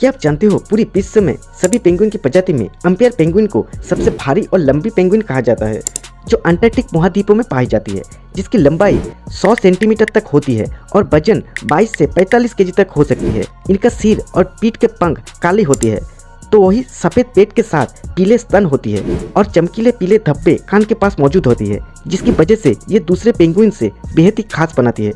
क्या आप जानते हो पूरी विश्व में सभी पेंगुइन की प्रजाति में अम्पियर पेंगुइन को सबसे भारी और लंबी पेंगुइन कहा जाता है, जो अंटार्कटिक महाद्वीपों में पाई जाती है, जिसकी लंबाई 100 सेंटीमीटर तक होती है और वज़न 22 से 45 केजी तक हो सकती है। इनका सिर और पीठ के पंख काली होती है तो वही सफ़ेद पेट के साथ पीले स्तन होती है और चमकीले पीले धब्बे कान के पास मौजूद होती है, जिसकी वजह से ये दूसरे पेंगुइन से बेहद ही खास बनाती है।